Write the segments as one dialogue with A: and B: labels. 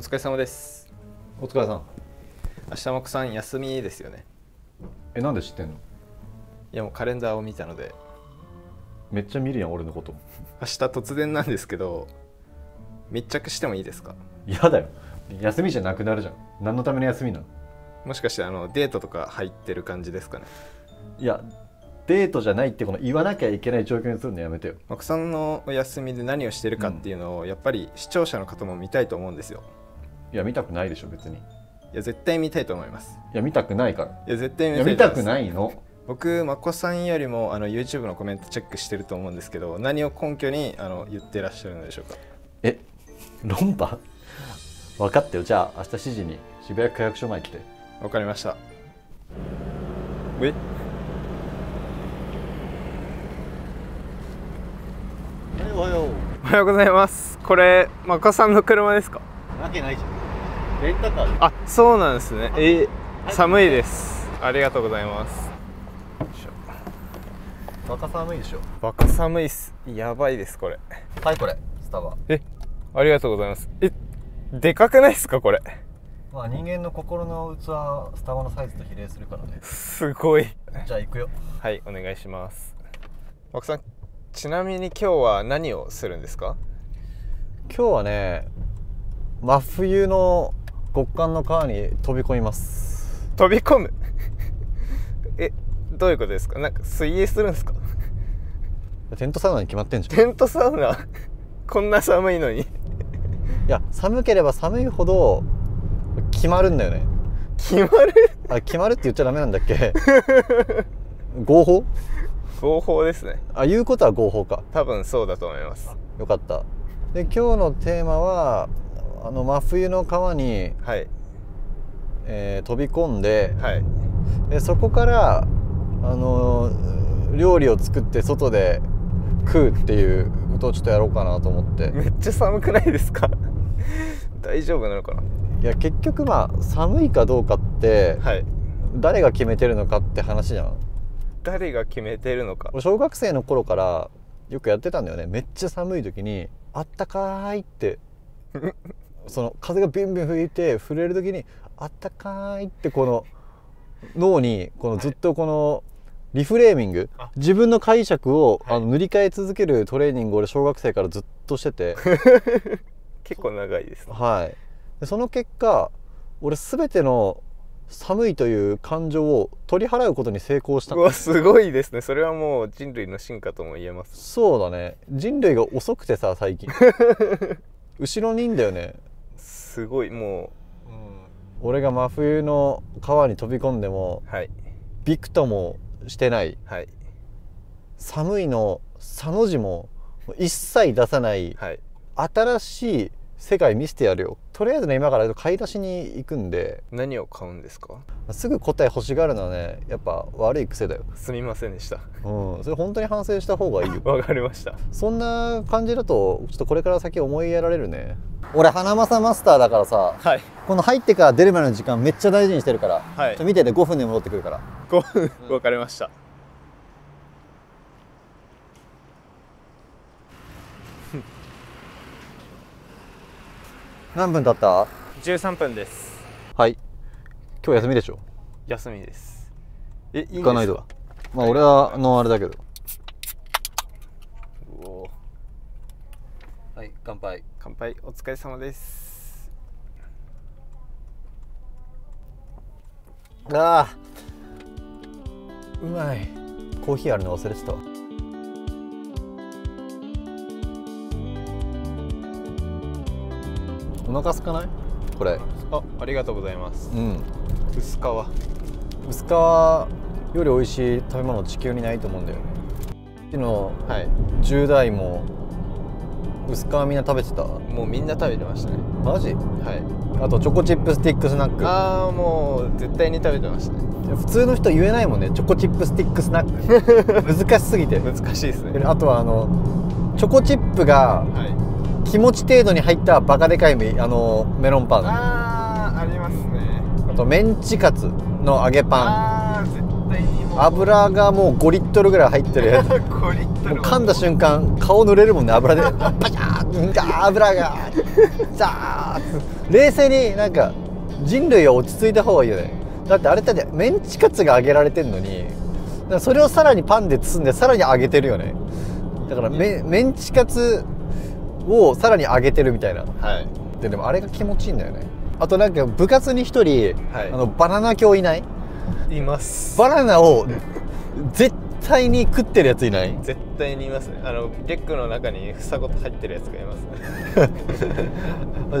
A: お疲れ様です。
B: お疲れさん。
A: 明日もくさん休みですよね。
B: えなんで知ってんの？
A: いやもうカレンダーを見たので。
B: めっちゃ見るやん俺のこと。
A: 明日突然なんですけど密着してもいいですか？
B: 嫌だよ。休みじゃなくなるじゃん。何のための休みなの？
A: もしかしてあのデートとか入ってる感じですかね？
B: いやデートじゃないってこの言わなきゃいけない状況にするのやめてよ。
A: 奥さんのお休みで何をしてるかっていうのをやっぱり視聴者の方も見たいと思うんですよ
B: いや見たくないでしょ別に。い
A: いや絶対見たいと思います。
B: や見たくないから。
A: いや絶対
B: い
A: 見たいと思い
B: 見たくないの。
A: 僕まこさんよりもあの YouTube のコメントチェックしてると思うんですけど何を根拠にあの言ってらっしゃるのでしょうか？
B: え論破？分かってよ。じゃあ明日7時に渋谷区役所前来て。
A: わかりました。え？
B: おはよう。
A: おはようございます。これまこさんの車ですか？
B: わけないじゃんレンタカー
A: あそうなんですね。え寒いです。ありがとうございます。
B: バカ寒いでしょ。
A: バカ寒いっす。やばいですこれ。
B: はいこれ。スタバ。
A: えありがとうございます。えでかくないですかこれ？
B: まあ人間の心の器スタバのサイズと比例するからね。
A: すごい。
B: じゃあ行くよ。
A: はいお願いします。バカさんちなみに今日は何をするんですか？
B: 今日はね真冬の極寒の川に飛び込みます。
A: 飛び込む？えどういうことですか？なんか水泳するんですか？
B: テントサウナに決まってんじゃん。い
A: テントサウナ？こんな寒いのに？
B: や寒ければ寒いほど決まるんだよね。
A: 決まる？
B: あ決まるって言っちゃダメなんだっけ？合法？
A: 合法ですね。
B: あ言うことは合法か。
A: 多分そうだと思います。
B: よかった。で今日のテーマはあの真冬の川に、
A: はい。
B: えー飛び込んで
A: はい。
B: でそこからあの料理を作って外で食うっていうことをちょっとやろうかなと思って。
A: めっちゃ寒くないですか？大丈夫なのかな？い
B: や結局まあ寒いかどうかって
A: はい。
B: 誰が決めてるのかって話じゃん。
A: 誰が決めてるのか？
B: 俺小学生の頃からよくやってたんだよね。めっちゃ寒い時に「あったかーい」って その風がビュンビュン吹いて震える時に「あったかーい」ってこの脳にこのずっとこのリフレーミング
A: あ。
B: 自分の解釈を
A: はい。
B: あの塗り替え続けるトレーニングを俺小学生からずっとしてて。
A: 結構長いですね。
B: はい。でその結果俺全ての寒いという感情を取り払うことに成功した。
A: うわすごいですね。それはもう人類の進化とも言えます
B: そうだね。人類が遅くてさ最近。後ろにいんだよね
A: すごいも
B: 俺が真冬の川に飛び込んでも
A: うはい。
B: びくともしてない。
A: はい。
B: 寒いの「さ」の字も一切出さない
A: はい。
B: 新しい世界見せてやるよ。とりあえずね今から買い出しに行くんで。
A: 何を買うんですか？
B: すぐ答え欲しがるのはねやっぱ悪い癖だよ。
A: すみませんでした。
B: うん。それ本当に反省した方がいいよ。
A: わかりました。
B: そんな感じだとちょっとこれから先思いやられるね。俺花正マスターだからさ
A: はい。
B: この入ってから出るまでの時間めっちゃ大事にしてるから、
A: はい。
B: ちょ見てて5分で戻ってくるから。
A: 5分わかりました
B: 何分経った
A: ？13分です。
B: はい。今日休みでしょ？
A: 休みです。え
B: 行かないとまあ俺はのあれだけど。
A: うお。
B: はい乾杯。
A: 乾杯。お疲れ様です。
B: ああ。うまい。コーヒーあるの忘れてたわお腹空かない？これ。
A: あありがとうございます。
B: うん。
A: 薄皮。
B: 薄皮より美味しい食べ物地球にないと思うんだよね。昨日
A: はい。
B: 10代も薄皮みんな食べてた？
A: もうみんな食べてましたね。
B: マジ？
A: はい。
B: あとチョコチップスティックスナック。
A: ああもう絶対に食べてましたね。
B: 普通の人言えないもんね。チョコチップスティックスナック。難しすぎて。
A: 難しいですね。
B: あとはあのチョコチップが
A: はい
B: 気持ち程度に入ったバカでかいメあのメロンパン。あ
A: あーありますね。
B: とメンチカツの揚げパン。
A: あー絶対に
B: 油がもう5リットルぐらい入ってるやつ。
A: 5リット
B: もう噛んだ瞬間顔濡れるもんね油で。パシャーガー油が。ザー冷静になんか人類は落ち着いた方がいいよね。だってあれってメンチカツが揚げられてんのにそれをさらにパンで包んでさらに揚げてるよね。だからメメンチカツをさらに揚げてるみたいな。
A: はい。
B: ででもあれが気持ちいいんだよね。あとなんか部活に一人、
A: はい。
B: あのバナナ教いない？
A: います。
B: バナナを絶対に食ってるやついない？
A: 絶対にいますね。あのリュックの中に房ごと入ってるやつがいます。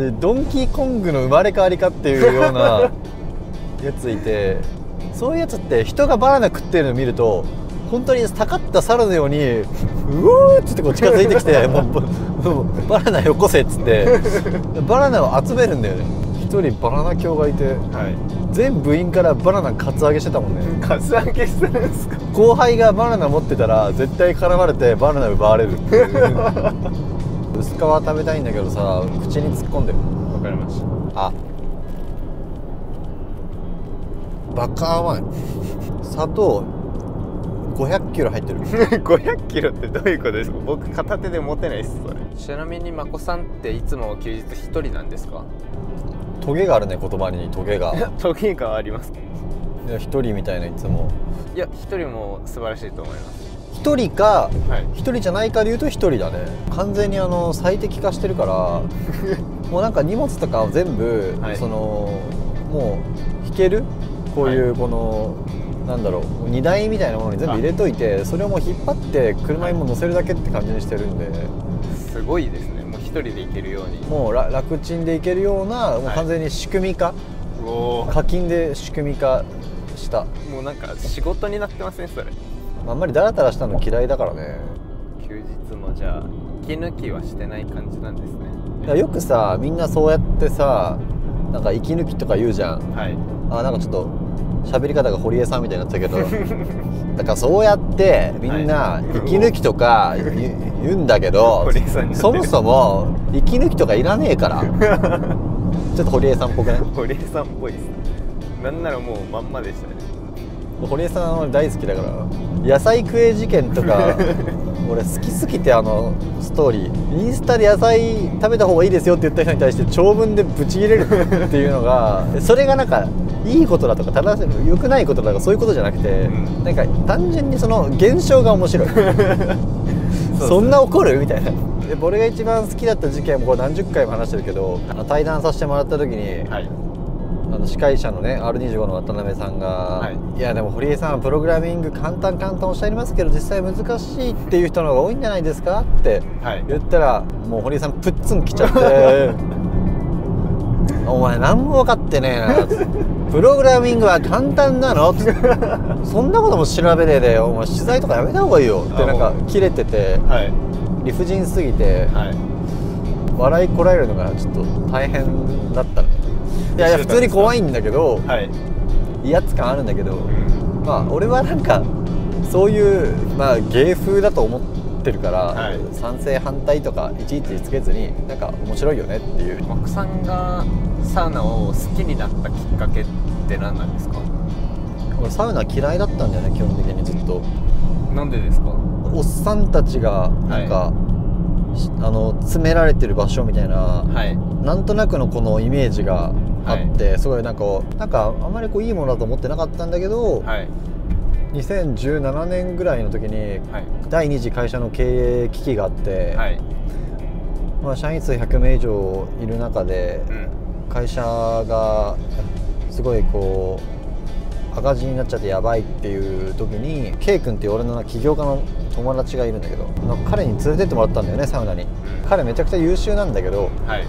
A: ね
B: ドンキーコングの生まれ変わりかっていうようなやついてそういうやつって人がバナナ食ってるのを見ると本当にたかった猿のようにうおーっつってこう近づいてきて もうバナナよこせっつってバナナを集めるんだよね。一人バナナ教がいて
A: はい。
B: 全部員からバナナカツアゲしてたもんね。
A: カツアゲするんですか？
B: 後輩がバナナ持ってたら絶対絡まれてバナナ奪われる 薄皮食べたいんだけどさ口に突っ込んでる。
A: わかりまし
B: あ。バカ甘い。砂糖500キロ入ってる。
A: た500キロってどういうことですか？僕片手で持てないっすそれ。ちなみにまこさんっていつも休日一人なんですか？
B: トゲがあるね言葉にトゲが。
A: トゲがあります。
B: いや一人みたいないつも。
A: いや一人も素晴らしいと思います。
B: 一人か
A: はい。
B: 一人じゃないかで言うと一人だね。完全にあの最適化してるから もうなんか荷物とかを全部、
A: はい。
B: そのもう引ける？こういうこの、なんだろう荷台みたいなものに全部入れといてそれをもう引っ張って車にも乗せるだけって感じにしてるんで、
A: すごいですね。もう一人で行けるように。
B: もうら楽ちんでいけるようなもう完全に仕組み化、
A: おお。
B: 課金で仕組み化した。
A: もうなんか仕事になってません？それ。
B: あんまりダラダラしたの嫌いだからね。
A: 休日のじゃあ息抜きはしてない感じなんですね。
B: よくさみんなそうやってさなんか息抜きとか言うじゃん。
A: はい。
B: あなんかちょっと喋り方が堀江さんみたいになったけど だからそうやってみんな
A: はい。
B: 息抜きとか 言うんだけどそもそも息抜きとかいらねえから。ちょっと堀江さんっぽくね？
A: 堀江さんっぽいです。なんならもうまんまでしたね。
B: 堀江さん俺大好きだから。野菜食え事件とか俺好きすぎてあのストーリー。インスタで野菜食べた方がいいですよって言った人に対して長文でブチ切れるっていうのがそれがなんかいいことだとか正しい良くないことだとかそういうことじゃなくて、
A: うん。
B: なんか単純にその現象が面白い。
A: そ
B: んな怒る？みたいな。で俺が一番好きだった事件もこれ何十回も話してるけどあの対談させてもらった時に、
A: はい。
B: あの司会者のね R25 の渡辺さんが、
A: はい。
B: い、やでも堀江さんはプログラミング簡単簡単おっしゃいますけど実際難しいっていう人の方が多いんじゃないですか？って
A: はい。
B: 言ったらもう堀江さんプッツン来ちゃって「お前何も分かってねえな」プログラミングは簡単なの? 」そんなことも調べねえでお前取材とかやめた方がいいよ」ってなんか切れてて
A: はい。
B: 理不尽すぎて
A: はい。
B: 笑いこらえるのがちょっと大変だったの。いやいや普通に怖いんだけど、
A: はい。
B: 威圧感あるんだけどまあ俺はなんかそういう、まあ、芸風だと思ってるから、
A: はい。
B: 賛成反対とかいちいちつけずになんか面白いよねっていう。
A: マクさんがサウナを好きになったきっかけって何なんですか？
B: 俺サウナ嫌いだったんだよね基本的にずっと。
A: なんでですか？
B: おっさんたちがなんか、しあの詰められてる場所みたいな、
A: はい。
B: なんとなくのこのイメージがあって、すごいなんかなんかあんまりこういいものだと思ってなかったんだけど、
A: はい。
B: 2017年ぐらいの時に
A: はい。
B: 第二次会社の経営危機があって、
A: はい。
B: まあ、社員数100名以上いる中で
A: うん。
B: 会社がすごいこう赤字になっちゃってやばいっていう時に K 君っていう俺の起業家の友達がいるんだけど彼に連れてってもらったんだよねサウナに。彼めちゃくちゃ優秀なんだけど。
A: はい。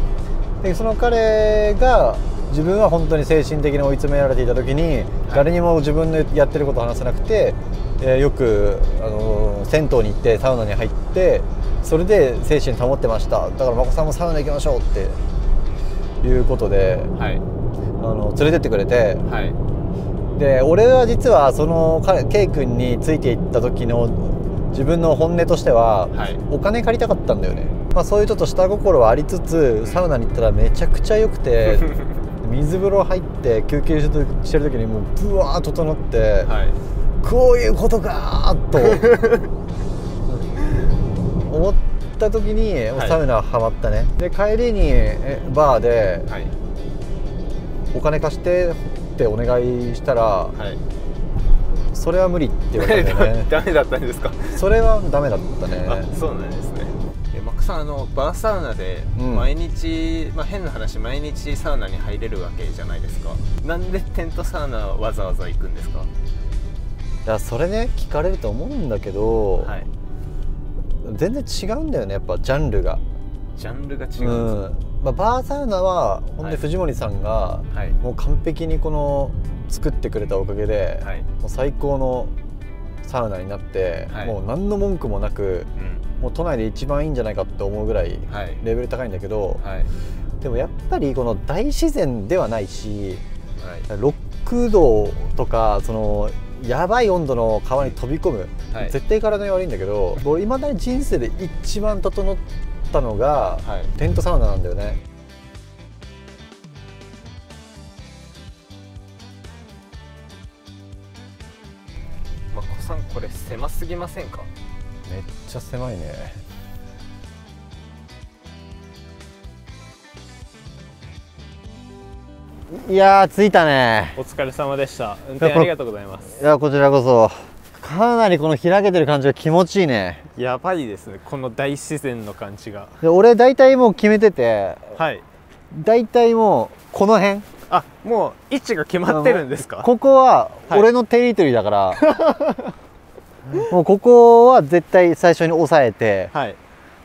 B: でその彼が自分は本当に精神的に追い詰められていた時に、誰にも自分のやってることを話せなくて、えーよく、あのー銭湯に行ってサウナに入ってそれで精神保ってました。だから眞子さんもサウナ行きましょうっていうことで
A: はい。
B: あの連れてってくれて。
A: はい。
B: で俺は実はその彼 K 君についていった時の自分の本音としては、
A: はい。
B: お金借りたかったんだよね、まあ、そういうちょっと下心はありつつサウナに行ったらめちゃくちゃ良くて 水風呂入って休憩してる時にもうブワー整って、
A: はい。
B: こういうことかーと。思った時に
A: はい。
B: サウナハマったね、で帰りにえバーで
A: はい
B: お金貸してってお願いしたら
A: はい。
B: それは無理って言われたんだよね。
A: ダメだったんですか？
B: それはダメだったね。
A: あそうなんですね。えマックさんあのバーサウナで
B: うん。
A: 毎日、まあ、変な話毎日サウナに入れるわけじゃないですか。なんでテントサウナわざわざ行くんですか？
B: いやそれね聞かれると思うんだけど、
A: はい。
B: 全然違うんだよねやっぱジャンルが
A: ジャンルが違うんですか、
B: うん。まあ、バーサウナは本当
A: はい。
B: に藤森さんが
A: はい。
B: もう完璧にこの作ってくれたおかげで、
A: はい。
B: もう最高のサウナになって、
A: はい。
B: もう何の文句もなく
A: うん。
B: もう都内で一番いいんじゃないかって思うぐらい
A: はい。
B: レベル高いんだけど、
A: はい。
B: でもやっぱりこの大自然ではないし
A: はい。
B: 6度とかそのやばい温度の川に飛び込む、
A: はい。
B: 絶対体に悪いんだけど俺い。まだに人生で一番整ったのが、
A: はい。
B: テントサウナなんだよね。
A: マッコさんこれ狭すぎませんか？
B: めっちゃ狭いね。いやー着いたね。
A: お疲れ様でした。運
B: 転ありが
A: とうございます。
B: いやこちらこそかなりこの開けてる感じが気持ちいいね。
A: やばいですね。この大自然の感じが。
B: で俺大体もう決めてて
A: はい。
B: 大体もうこの辺。
A: あもう位置が決まってるんですか？
B: ここは
A: はい。
B: 俺のテリトリーだから、もうここは絶対最初に押さえて
A: はい。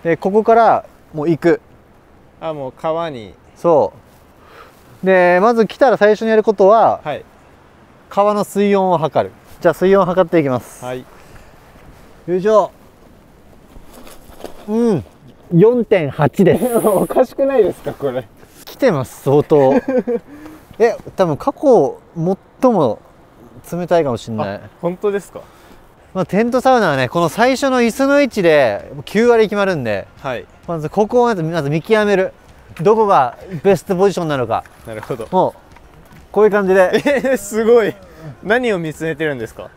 B: でここからもう行く。
A: あもう川に。
B: そう。でまず来たら最初にやることは
A: はい。
B: 川の水温を測るじゃあ水温を測っていきます、
A: はい。
B: よいしょ。うん。4.8です。
A: おかしくないですかこれ。
B: 来てます相当。え多分過去最も冷たいかもしれない。
A: 本当ですか？
B: まあ、テントサウナはねこの最初の椅子の位置で9割決まるんで。
A: はい。
B: まずここをまずまず見極める。どこがベストポジションなのか。
A: なるほど。
B: もうこういう感じで。
A: えー、すごい何を見つめてるんですか？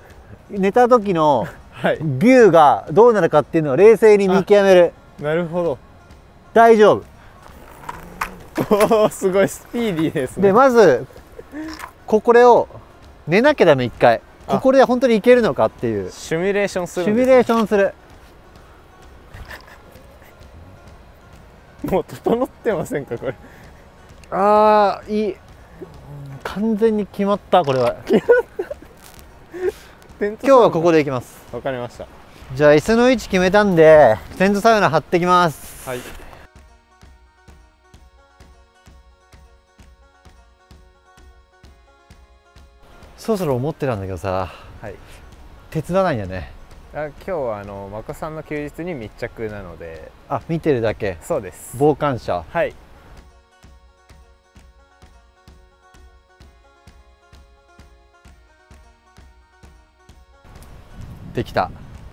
B: 寝た時の
A: はい。
B: ビューがどうなるかっていうのを冷静に見極める。
A: なるほど。
B: 大丈夫。
A: おーすごいスピーディーですね。
B: でまずここれを寝なきゃダメ一回。
A: あ。
B: ここで本当にいけるのかっていう。
A: シミュレーションす
B: シミュレーションする。
A: もう整ってませんかこれ？
B: あーいい完全に決まったこれは。今日はここでいきます。
A: わかりました。
B: じゃあ椅子の位置決めたんでテントサウナ張ってきます。
A: はい。
B: そろそろ思ってたんだけどさ
A: はい。
B: 手伝わないんだよね。
A: あ今日はあのまこさんの休日に密着なので。
B: あ見てるだけ。
A: そうです。
B: 傍観者。
A: はい
B: できた。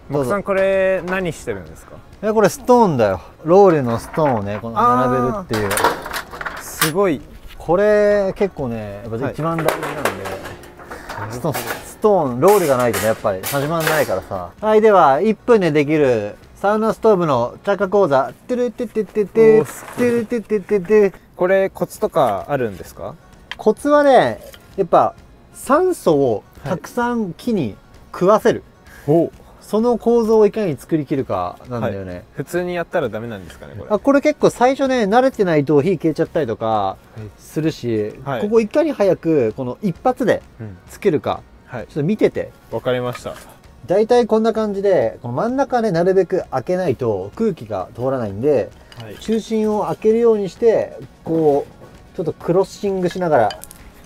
A: まこさんこれ何してるんですか？
B: えこれストーンだよ。ロールのストーンをねこの並べるっていう。
A: すごい。
B: これ結構ねやっぱ
A: はい。
B: 一番大事なんで、ストーンストーンロールがないとねやっぱり。始まんないからさ。はいでは1分でできるサウナストーブの着火講座。てるてててててるてててて
A: これコツとかあるんですか？
B: コツはねやっぱ酸素をたくさん木に食わせる、
A: お
B: その構造をいかに作りきるかなんだよね、
A: 普通にやったらダメなんですかねこれ。
B: あこれ結構最初ね慣れてないと火消えちゃったりとかするし、
A: はい。
B: ここいかに早くこの一発で
A: うん。
B: つけるか
A: はい。
B: ちょっと見てて。
A: わかりました。
B: 大体こんな感じでこの真ん中ねなるべく開けないと空気が通らないんで
A: はい。
B: 中心を開けるようにしてこうちょっとクロッシングしながら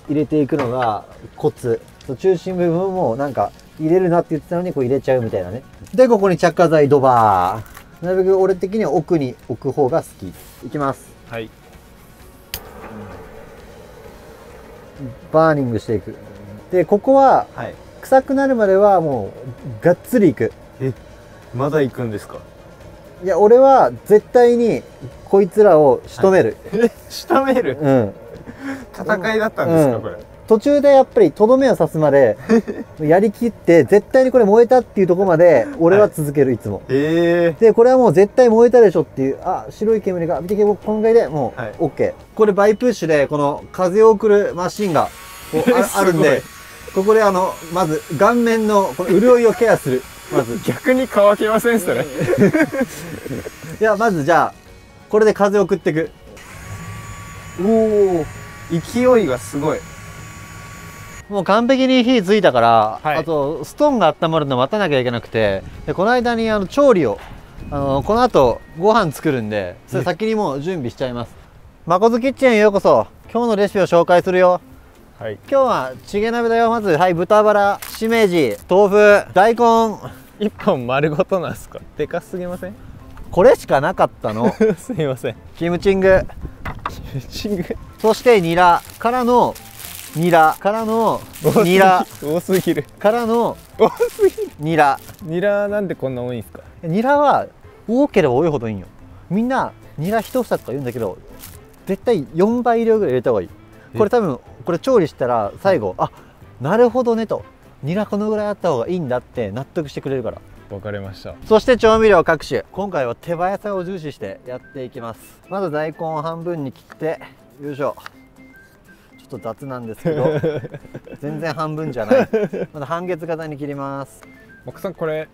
B: 入れていくのがコツ。中心部分もなんか入れるなって言ってたのにこう入れちゃうみたいなね。でここに着火剤ドバー。なるべく俺的には奥に置く方が好き。いきます。
A: はい。
B: バーニングしていく。でここは
A: はい。
B: 臭くなるまではもうがっつりいく。
A: まだ行くんですか？
B: いや俺は絶対にこいつらを仕留める、
A: え仕留める？
B: うん。
A: 戦いだったんですか、
B: うん。
A: これ
B: 途中でやっぱりとどめを刺すまで やりきって絶対にこれ燃えたっていうところまで俺は続けるいつも。
A: え
B: でこれはもう絶対燃えたでしょっていうあ白い煙が見てけこんぐらいでもう
A: はい。
B: OK、これバイプッシュでこの風を送るマシンがあ あるんでここであのまず顔面のこの潤いをケアする。まず。
A: 逆に乾きませんそれ。
B: いやまずじゃあこれで風を送っていく。
A: おお勢いがすごい
B: もう完璧に火ついたから、
A: はい。
B: あとストーンが温まるの待たなきゃいけなくてでこの間にあの調理をあのこの後ご飯作るんでそれ先にもう準備しちゃいます。まこずキッチンへようこそ。今日のレシピを紹介するよ。
A: はい。
B: 今日はチゲ鍋だよ。まずはい豚バラしめじ豆腐大根。
A: 一本丸ごとなんすか？でかすぎません？
B: これしかなかったの。
A: すいません。
B: キムチング。
A: チング。
B: そしてニラからのニラからのニラ。
A: 多すぎる。
B: からの
A: 多すぎる。
B: ニラ。
A: ニラなんでこんな多いんすか？
B: ニラは多ければ多いほどいいんよ。みんなニラ一房とか言うんだけど絶対4倍量ぐらい入れた方がいい。これ多分これ調理したら最後あなるほどねと。ニラこのぐらいあった方がいいんだって納得してくれるから。
A: 分かりました。
B: そして調味料各種。今回は手早さを重視してやっていきます。まず大根を半分に切ってよいしょと雑なんですけど 全然半分じゃない。まず半月型に切ります。
A: 奥さんこれ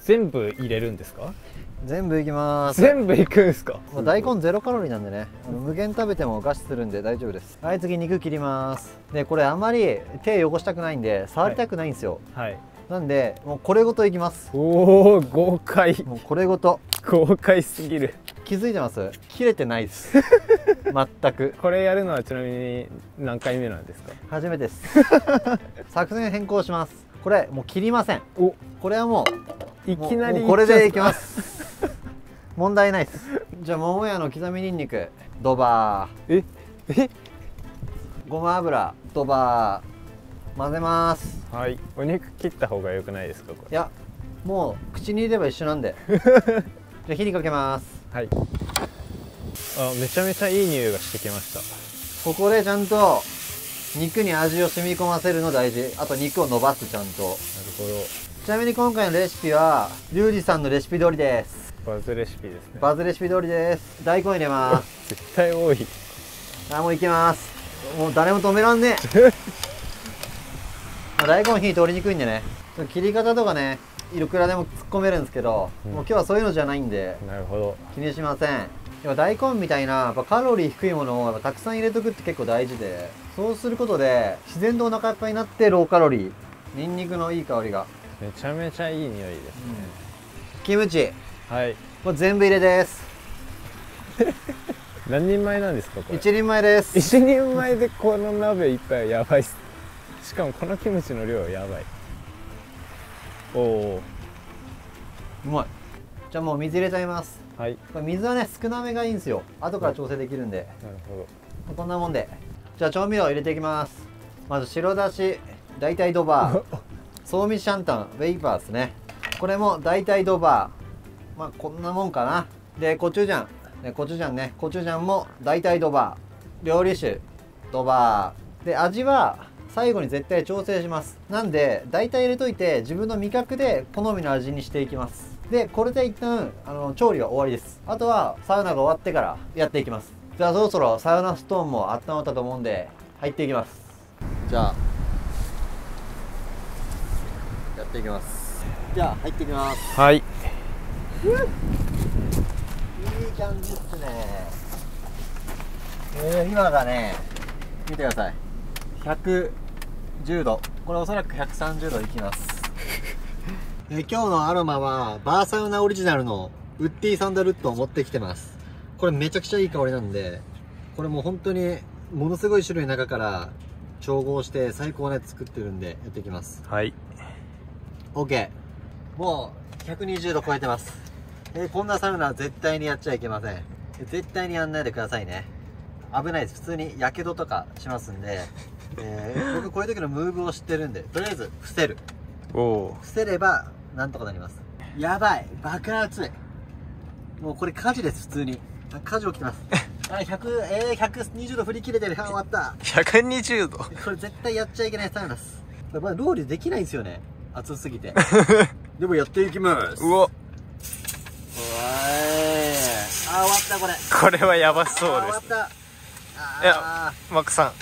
A: 全部入れるんですか？
B: 全部いきます。
A: 全部いくんすか？
B: 大根ゼロカロリーなんでね無限食べても餓死するんで大丈夫です。はい次肉切ります。でこれあまり手汚したくないんで触りたくないんですよ、
A: はい。
B: なんでもうこれごといきます。
A: おお豪快。
B: もうこれごと。
A: 豪快すぎる
B: 気づいてます？切れてないです。全く。
A: これやるのはちなみに何回目なんですか？
B: 初めてです。作戦変更します。これもう切りません。
A: お。
B: これはもう
A: いきなり
B: これでいき
A: す
B: ます。問題ないです。じゃあ桃屋の刻みにんにくドバー。
A: え？え？
B: ごま油ドバー。混ぜます。
A: はい。お肉切った方が良くないですか？こ
B: いやもう口に入れれば一緒なんで。じゃあ火にかけます。
A: れはい。あめちゃめちゃいい匂いがしてきました。
B: ここでちゃんと肉に味を染み込ませるの大事。あと肉を伸ばすちゃんと。
A: なる
B: ちなみに今回のレシピはリュウジさんのレシピ通りです。
A: ほどバズレシピですね。
B: バズレシピ通りです。大根入れます。
A: 絶対多い。
B: あもういきます。もう誰も止めらんねえ。まあ大根火通りにくいんでね。切り方とかねいくらでも突っ込めるんですけど、
A: うん。
B: もう今日はそういうのじゃないんで
A: なるほど。
B: 気にしません。でも大根みたいなやっぱカロリー低いものをたくさん入れとくって結構大事でそうすることで自然とお腹いっぱいになってローカロリーニンニクのいい香りが、
A: めちゃめちゃいい匂いですね、
B: キムチ。
A: はい。
B: これ全部入れです。
A: 何人前なんですかこれ？
B: 一人前です。
A: 一人前でこの鍋一杯はやばいっす。しかもこのキムチの量はやばいおお
B: うまい。じゃあもう水入れちゃいます。
A: はい。
B: これ水はね少なめがいいんですよ。後から調整できるんで、
A: なるほ
B: こんなもんで。じゃあ調味料入れていきます。まず白だし大体ドバー。ソーミシャンタンウェイパーですね。これも大体ドバー。まあこんなもんかな。でコチュジャン、ね、コチュジャンね。コチュジャンも大体ドバー。料理酒ドバー。で味は最後に絶対調整します。なんで大体入れといて自分の味覚で好みの味にしていきます。でこれで一旦あの調理は終わりです。あとはサウナが終わってからやっていきます。じゃあそろそろサウナストーンも温まったと思うんで入っていきます。じゃあやっていきます。じゃあ入っていきます。
A: どはい。
B: いい感じっすね。えー、今がね見てください110度。これおそらく130度いきます。えー今日のアロマはバーサウナオリジナルのウッディサンダルウッドを持ってきてます。これめちゃくちゃいい香りなんでこれもう本当にものすごい種類の中から調合して最高なやつ作ってるんでやっていきます。
A: はい。
B: OK もう120度超えてます、えーこんなサウナは絶対にやっちゃいけません。絶対にやんないでくださいね。危ないです。普通にやけどとかしますんで、えー僕こういう時のムーブを知ってるんでとりあえず伏せる。
A: おお
B: 伏せればなんとかなります。やばい。爆発。もうこれ火事です普通に。あ火事起きてます。あ100えー、120度振り切れてる。あ終わった。
A: 120度。
B: これ絶対やっちゃいけないサウナです。これまだロウリュできないんですよね。暑すぎて。でもやっていきます。
A: うお。
B: おい。あ終わったこれ。
A: これはやばそう
B: あ
A: です。
B: 終わった。
A: いや
B: あ
A: マックさん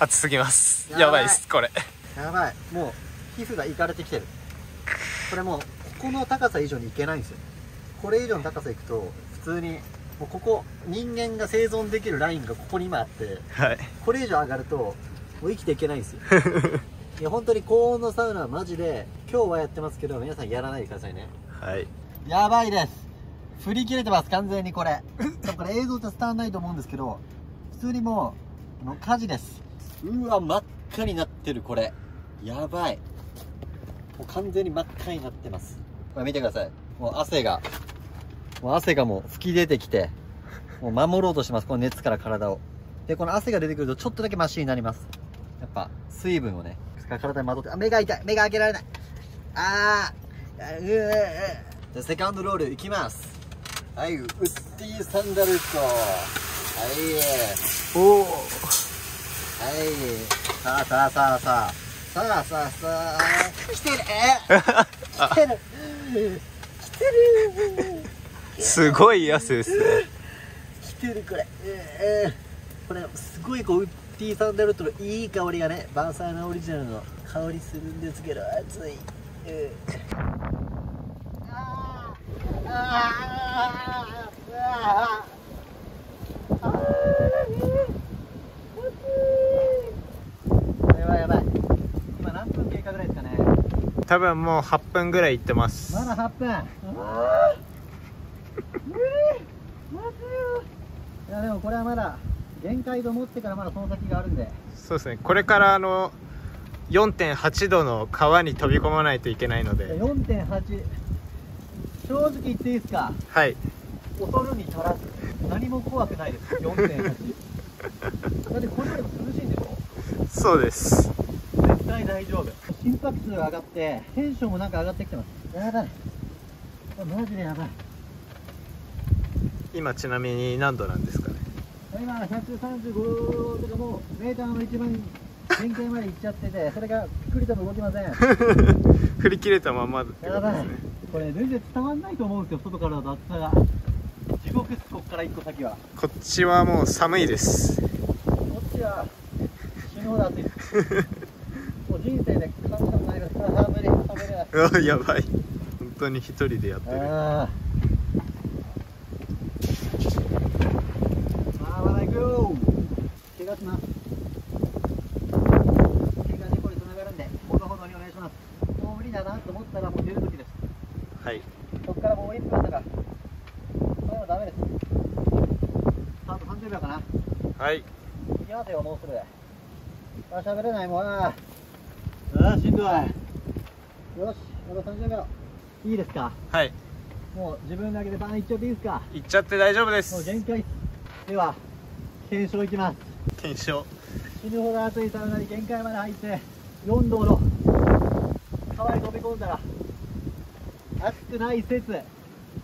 A: 暑すぎます。
B: やばい。
A: やばいですこれ。
B: ーやばい。もう皮膚がいかれてきてる。これもうここの高さ以上にいけないんですよ。これ以上の高さいくと普通にもうここ人間が生存できるラインがここに今あって
A: はい。
B: これ以上上がるともう生きていけないんですよ。いや本当に高温のサウナはマジで今日はやってますけど皆さんやらないでくださいね。
A: はい。
B: やばいです。振り切れてます完全にこれ。これ映像じゃ伝わんないと思うんですけど普通にもうもう火事ですうわ真っ赤になってるこれ。やばい。もう完全に真っ赤になってます。これ見てください。もう汗がもう汗がもう吹き出てきてもう守ろうとしてます。この熱から体を。でこの汗が出てくるとちょっとだけマシになります。やっぱ水分をね。体にまとってあ目が痛い。目が開けられない。あー。あうー。じゃあセカンドロールいきます。はいウッディサンダルと。はい。
A: おお
B: はい。さあさあさあさあ。さあさあさあ来てる。え来てる来てる。
A: すごい汗ですね
B: 来てる。これえー、これすごいこうウッディサンダルとのいい香りがねバンサーのオリジナルの香りするんですけど熱いえー。あー。あーあーあーやばいやばい今何分経過ぐらいですかね
A: 多分もう8分ぐらい行ってます。
B: まだ8分。いやでもこれはまだ限界と思ってからまだその先があるんで。
A: そうですね。これからあの4.8度の川に飛び込まないといけないので。
B: 4.8正直言っていいですか？
A: はい。
B: 恐るに足らず。何も怖くないです。4.8 だってこれよりも涼しいんでしょ？
A: そうです。
B: 絶対大丈夫心拍数が上がってテンションもなんか上がってきてます。やばい。マジでやばい。
A: 今ちなみに何度なんですかね？
B: 今135とかもうメーターの一番限界まで行っちゃっててそれがピクリとも動きません。
A: 振り切れたままってこ
B: やばいこれ全然伝わんないと思うんですよ外からの暑さが。地獄っすこっから一個先は。
A: こっちはもう寒いです。
B: こっちは死ぬほど暑いです 人生で感じたことないですあー無理無理だ
A: うわやばい。本当に一人でやってる。
B: ああまあまだ行くよ。怪我しますつながるんでほどほどにお願いします。もう無理だなと思ったらもう出る時です。
A: はい。
B: そこからもう1分とかそれはダメです。あと30秒かな。
A: はい。
B: いきますよもうすぐあ喋れないもうあよしあと30秒。いいですか？
A: はい。
B: もう自分だけでバーンいっちゃっていいですか？
A: 行っちゃって大丈夫で
B: もう
A: す
B: 限界。では検証いきます。
A: 検証。
B: 死ぬほど暑いサウナに限界まで入って4度の川に飛び込んだら暑くない説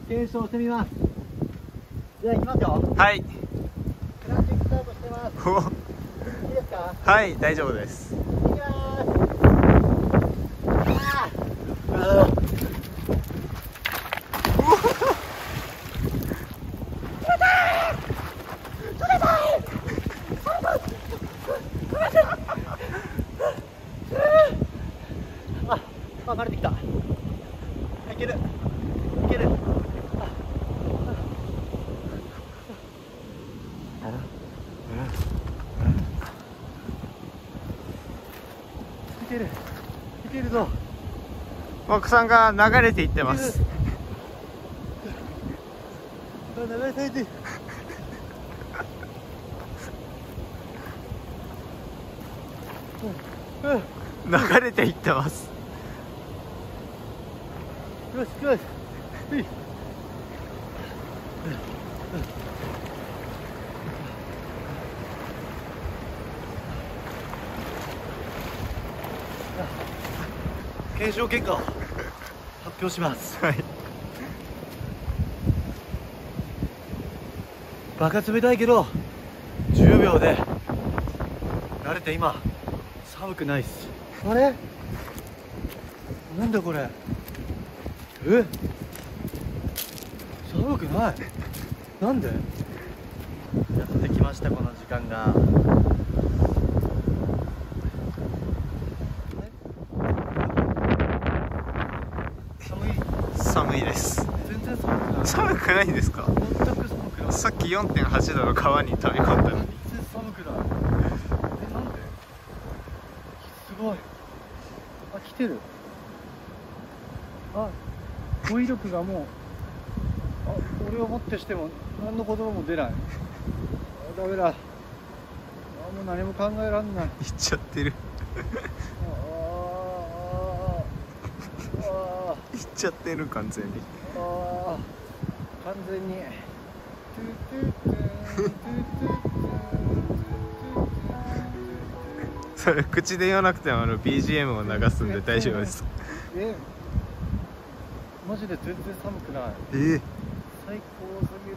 B: 検証してみます。では行きますよ。
A: はい。
B: クラスタートしてます。
A: お。
B: いいですか？
A: はい大丈夫です Uh, さんが流れていってます
B: あ流れていて。うん。うん。
A: 流れていってます
B: よしよし検証結果を発表します。
A: はい。
B: バカ冷たいけど10秒で慣れて今寒くないっす。あれ？なんだこれ？え？寒くない？なんで？やってきましたこの時間が寒い
A: 寒いです
B: 全然寒くない
A: ですか？
B: 全く寒くない。
A: さっき4.8度の川に飛び込んだのに。
B: 全然寒くない。えなんで？すごい。あ来てる。あ語彙力がもうあ俺をもってしても何の言葉も出ない。あダメだ。あもう何も考えらんない。
A: 行っちゃってる。
B: ああああ
A: 行っちゃってる完全に。
B: ああ完全に。
A: それ口で言わなくてもあの BGM を流すんで大丈夫です。
B: えマジで全然寒くない。
A: え。
B: 最高すぎる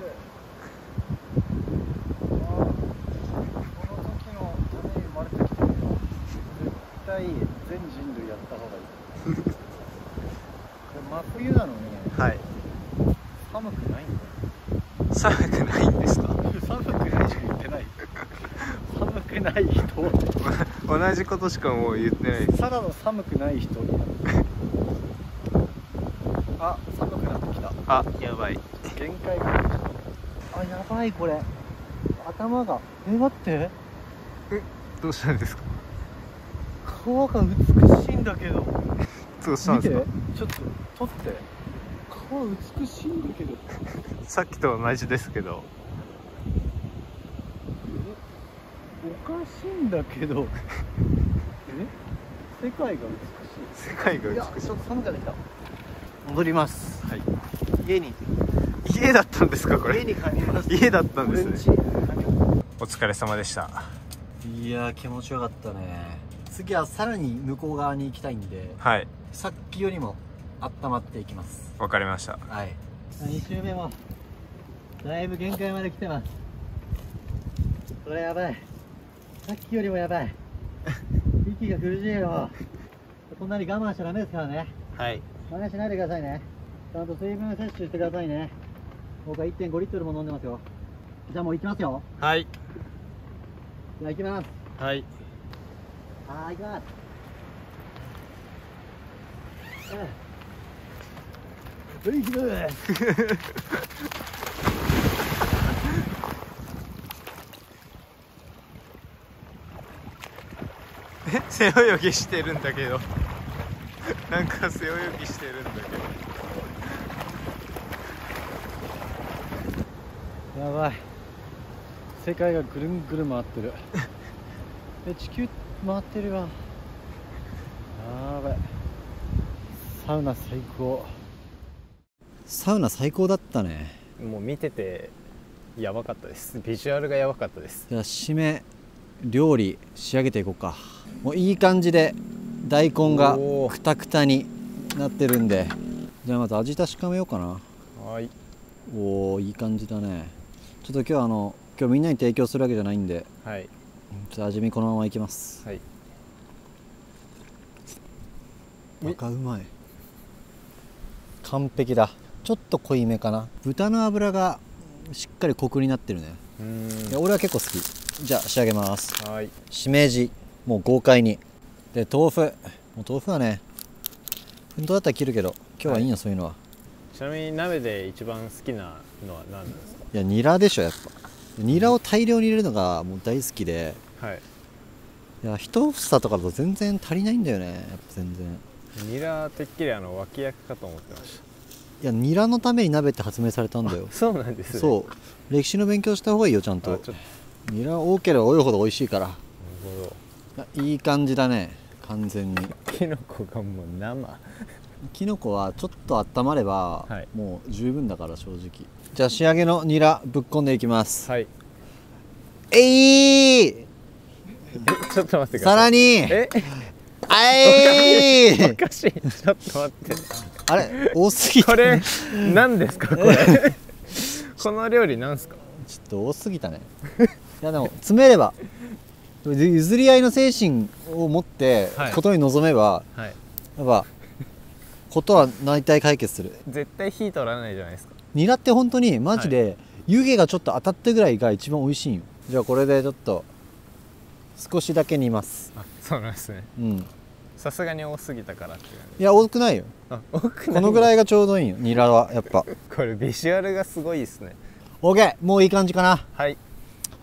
B: あーこの時のために生まれてきたの絶対全人類やった方がいいこれ真冬なのに
A: はい
B: 寒くないんだよ
A: 寒くないんですか
B: 寒くないしか言ってない寒くない人
A: 同じことしかもう言ってないです。
B: ただの寒くない人？になるあ寒くなってきた。
A: あやばい。
B: 限界があやばいこれ。頭が。え待って。
A: どうしたんですか？
B: 川が美しいんだけど。
A: どうしたんですか？
B: ちょっと撮って。川美しいんだけど。
A: さっきと同じですけど
B: えおかしいんだけど。え？世界が美
A: 世界
B: しい。いや
A: が美しい
B: ちょっと寒くなってきた。戻ります。
A: はい。
B: 家に。
A: 家だったんですかこれ。
B: 家に帰ります。
A: 家だったんですね。お疲れ様でした。
B: いやー気持ちよかったね。次はさらに向こう側に行きたいんで
A: はい。
B: さっきよりも温まっていきます。
A: わかりました。
B: はい。2周目もだいぶ限界まで来てます。これやばいさっきよりもやばい。息が苦しいよ。こんなに我慢しちゃダメですからね。
A: はい。
B: 真似しないでくださいね。ちゃんと水分摂取してくださいね。僕は1.5リットルも飲んでますよ。じゃあもう行きますよ。
A: はい。
B: じゃあ行きます。
A: はい。
B: はーい行きます。うん行きます
A: え背泳ぎしてるんだけど。なんか背泳ぎしてるんだけど。
B: やばい。世界がぐるんぐる回ってる。え地球回ってるわ。やばい。サウナ最高。サウナ最高だったね。
A: もう見ててやばかったです。ビジュアルがやばかったです。
B: じゃあ締め料理仕上げていこうか。もういい感じで大根がくたくたになってるんで。じゃあまず味確かめようかな。
A: はい。
B: おおいい感じだね。ちょっと今日あの今日みんなに提供するわけじゃないんで。
A: はい。
B: ちょっと味見このままいきます。
A: はい。
B: バカうまい。完璧だ。ちょっと濃いめかな。豚の脂がしっかりコクになってるね。俺は結構好きじゃあ仕上げます。
A: んはい。
B: しめじもう豪快に。で豆腐。もう豆腐はね奮闘だったら切るけど今日はいいよ、そういうのは。
A: ちなみに鍋で一番好きなのは何なんです
B: いやニラでしょやっぱ。ニラを大量に入れるのがもう大好きで。
A: かはい。
B: いや一房とかだと全然足りないんだよねやっぱ全然。
A: ニラてっきりあの脇役かと思ってまし
B: いやニラのために鍋って発明されたんだよ。
A: たそうなんですね。
B: そう。歴史の勉強した方がいいよちゃんと。
A: あちょっと
B: ニラ多ければ多いほど美味しいから。
A: なるほど。
B: いやいい感じだね完全に。
A: キノコがもう生。
B: きのこはちょっと温まれば、
A: はい。
B: もう十分だから正直。じゃあ仕上げのニラぶっこんでいきます。
A: はい。
B: えい
A: えちょっと待ってください。
B: さらに。
A: え？
B: あい
A: おかしい。ちょっと待って。
B: あれ？多すぎ
A: これ何ですか？これ。この料理なんすか？
B: ちょっと多すぎたねいやでも詰めれば譲り合いの精神を持って
A: はい。
B: ことに臨めば、
A: はい。
B: やっぱことは大体解決する。
A: 絶対火取らないじゃないですか。
B: ニラって本当にマジで湯気がちょっと当たってぐらいが一番美味しいんよ。じゃあこれでちょっと少しだけ煮ます。
A: あそうなんですね。
B: うん。
A: さすがに多すぎたからっていう
B: いや多くないよ。
A: あ多く
B: このぐら
A: い
B: いがちょうどいいよニラはやっぱ。
A: これビジュアルがすごいですね。
B: OK もういい感じかな。
A: はい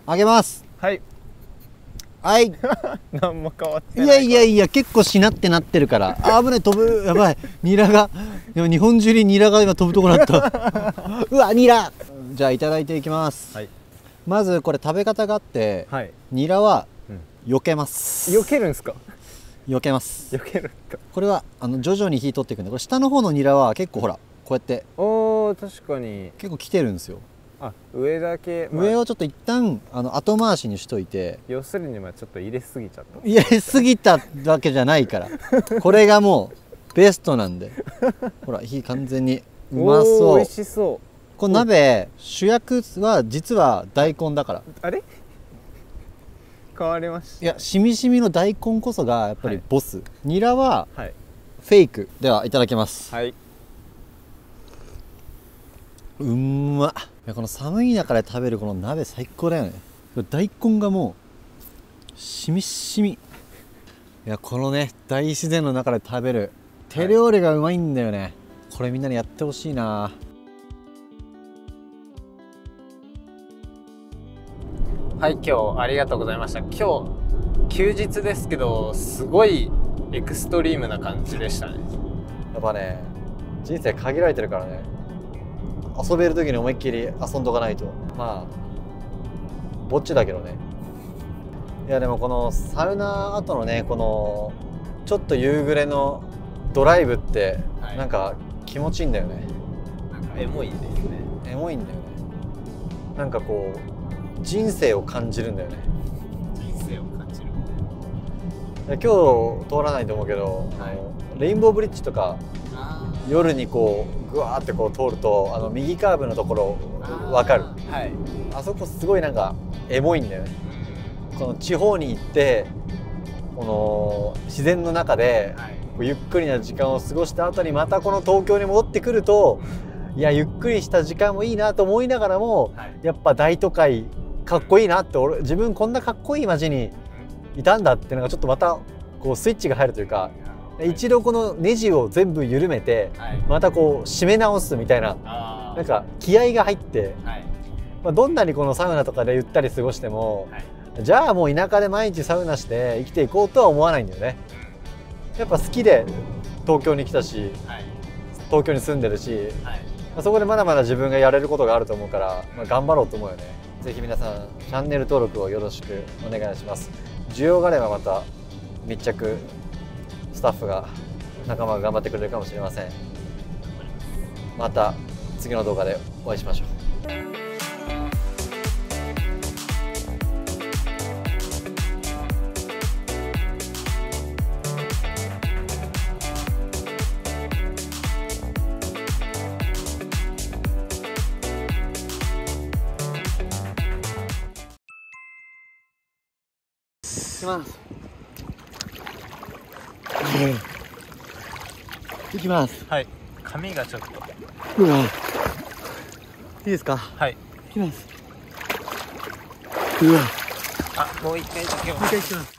B: あげます。
A: はい。
B: はい。
A: 何も変わって
B: い
A: ない。
B: やいやいや結構しなってなってるから。あ危ない飛ぶ。やばい。ニラがでも日本中にニラが今飛ぶとこなった うわニラ。じゃあいただいていきます、
A: はい。
B: まずこれ食べ方があって、
A: はい。
B: ニラは
A: うん。
B: 避けます。
A: 避けるんすか？
B: 避けます。
A: 避ける
B: これはあの徐々に火取っていくんでこれ下の方のニラは結構ほらこうやって
A: おー確かに。
B: 結構来てるんですよ、
A: あ上だけ、まあ
B: 上をちょっと一旦あの後回しにしといて。
A: 要するにまあちょっと入れすぎちゃった。
B: 入れすぎたわけじゃないから。これがもうベストなんで。ほら火完全にうまそう。
A: 美味しそう。
B: この鍋主役は実は大根だから。
A: あれ？変わりました。
B: いやしみしみの大根こそがやっぱり
A: はい。
B: ボス、ニラは
A: はい。
B: フェイクではいただきます、
A: はい
B: うんまこの寒い中で食べるこの鍋最高だよね。大根がもうしみっしみ。いやこのね大自然の中で食べる手料理がうまいんだよね、これみんなにやってほしいな。
A: はい今日ありがとうございました。今日休日ですけどすごいエクストリームな感じでしたね。
B: やっぱね人生限られてるからね遊べる時に思いっきり遊んどかないと。まあぼっちだけどね。いやでもこのサウナ後のねこのちょっと夕暮れのドライブって
A: はい。
B: なんか気持ちいいんだよね、
A: なんかエモいですね。
B: エモいんだよね。なんかこう人生を感じるんだよね。
A: 人生を感じる。
B: 今日通らないと思うけど、
A: はい。
B: レインボーブリッジとか
A: あ
B: 夜にこうぐわーってこう通るとあの右カーブのところわかる。
A: はい。
B: あそこすごいなんかエモいんだよね。この地方に行ってこの自然の中でゆっくりな時間を過ごした後にまたこの東京に戻ってくるといやゆっくりした時間もいいなと思いながらも
A: はい。
B: やっぱ大都会かっこいいなって俺自分こんなかっこいい街にいたんだっていうのがちょっとまたこうスイッチが入るというか一度このネジを全部緩めて
A: はい。
B: またこう締め直すみたいななんか気合が入って、
A: はい。
B: まあ、どんなにこのサウナとかでゆったり過ごしても
A: はい。
B: じゃあもう田舎で毎日サウナして生きていこうとは思わないんだよね。やっぱ好きで東京に来たし
A: はい。
B: 東京に住んでるし、
A: はい。
B: まあ、そこでまだまだ自分がやれることがあると思うから、まあ、頑張ろうと思うよね。ぜひ皆さんチャンネル登録をよろしくお願いします。需要があればまた密着スタッフが仲間が頑張ってくれるかもしれません。また次の動画でお会いしましょう。きます。
A: はい。髪がちょっと。
B: うわ。いいですか？
A: はい。
B: 行きます。うわ。
A: あもう一回だけ。
B: もう一回行きます